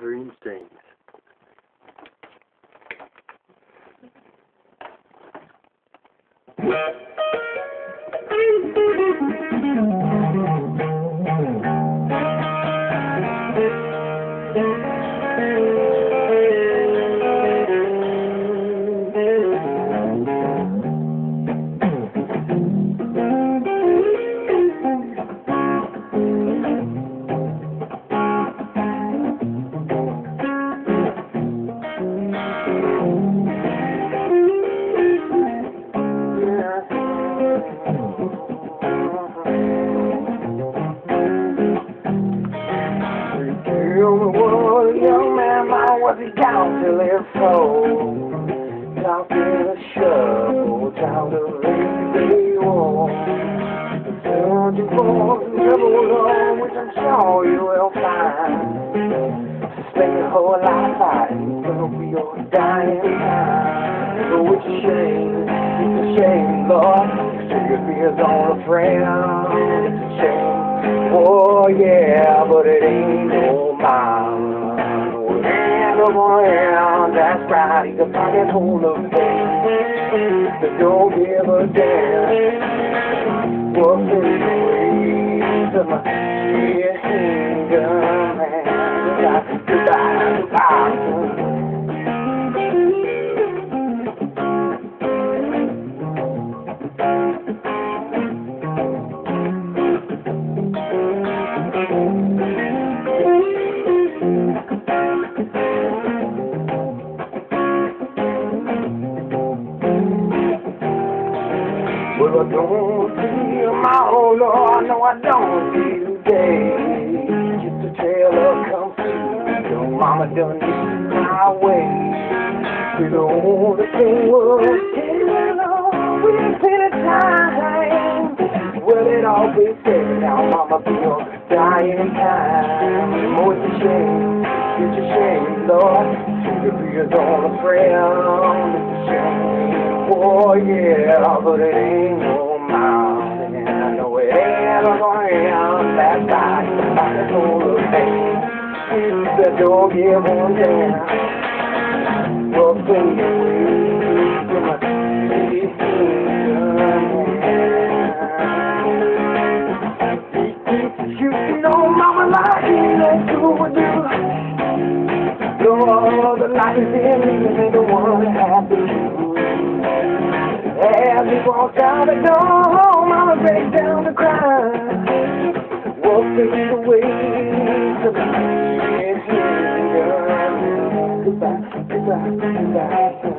shoestrings. You was a it froze. Down to the shovel, down to lazy wall. Searching for the double alone, which I'm sure you will find. Spend your whole life fighting for your dying time. It's a shame, it's a shame, Lord. Your fears on a friend. It's a shame. Oh yeah, but it ain't He's a pocket full of things that don't give a damn. The ways Don't see my own Lord, no, I don't see today. Just a tale of confusion, mama done knew my way. See, the only thing was telling on with plenty time. Well, it all be said, now mama feel dying time. Oh, it's a shame, it's a shame, Lord. The fears on a friend, it's a shame. Oh yeah, but it ain't ground that I can hold a thing that don't give one damn. Well, my You know, mama, like know, do do. In me, the one. As we walk out the door, mama breaks down to cry. Walking away to the Goodbye, goodbye, goodbye.